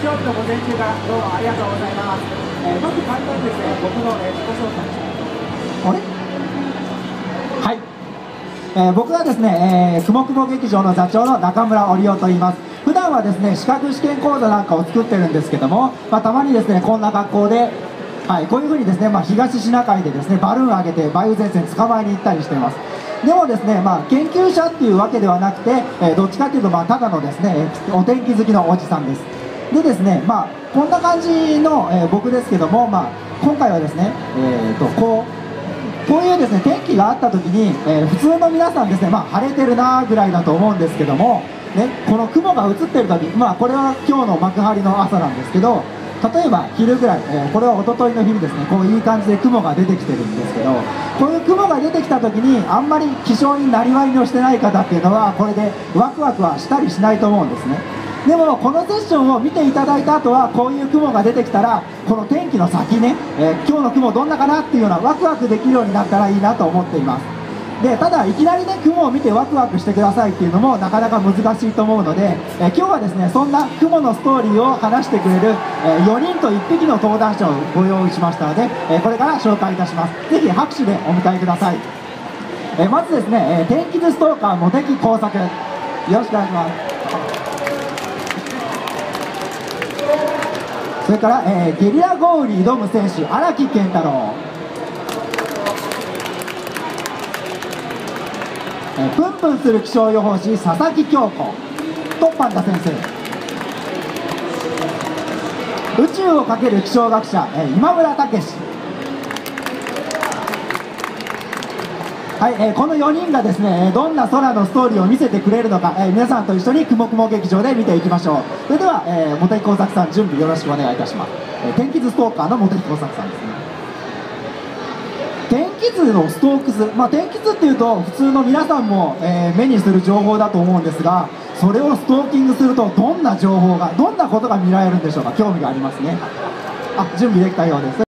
今日の午前中からどうもありがとうございます、えー、まず簡単にですね僕の、えー、自己紹介あれはい。えー、僕はですね、えー、くもくも劇場の座長の中村織夫と言います。普段はですね資格試験講座なんかを作ってるんですけども、まあ、たまにですねこんな学校ではい、こういうふうにですね、まあ、東シナ海でですねバルーン上げて梅雨前線捕まえに行ったりしています。でもですね、まあ、研究者っていうわけではなくて、えー、どっちかっていうと、まあ、ただのですね、お天気好きのおじさんです。でですね、まあ、こんな感じの、えー、僕ですけども、まあ、今回はですね、えーと、こうこういうですね天気があった時に、えー、普通の皆さんですね、まあ、晴れてるなぐらいだと思うんですけども、ね、この雲が映ってる時、まあ、これは今日の幕張の朝なんですけど例えば昼ぐらい、えー、これは一昨日の昼ですねこういい感じで雲が出てきてるんですけどこういう雲が出てきた時にあんまり気象になりわいをしてない方っていうのはこれでワクワクはしたりしないと思うんですね。でもこのセッションを見ていただいた後はこういう雲が出てきたらこの天気の先ね、えー、今日の雲どんなかなっていうようなワクワクできるようになったらいいなと思っています。でただいきなりね雲を見てワクワクしてくださいっていうのもなかなか難しいと思うので、え今日はですねそんな雲のストーリーを話してくれる、え4人と1匹の登壇者をご用意しましたので、えこれから紹介いたします。ぜひ拍手でお迎えください、えまずですね、え天気図ストーカー茂木工作。よろしくお願いします。それから、えー、ゲリラ豪雨に挑む選手荒木健太郎。えー、プンプンする気象予報士佐々木京子。とパンダ先生。宇宙をかける気象学者、えー、今村武はい、えー、この4人がですねどんな空のストーリーを見せてくれるのか、えー、皆さんと一緒にくもくも劇場で見ていきましょう。それでは、えー、茂木耕作さん準備よろしくお願いいたします、えー、天気図ストーカーの茂木耕作さんですね。天気図のストークス、まあ、天気図っていうと普通の皆さんも、え、目にする情報だと思うんですがそれをストーキングするとどんな情報がどんなことが見られるんでしょうか。興味がありますね。あ準備できたようです。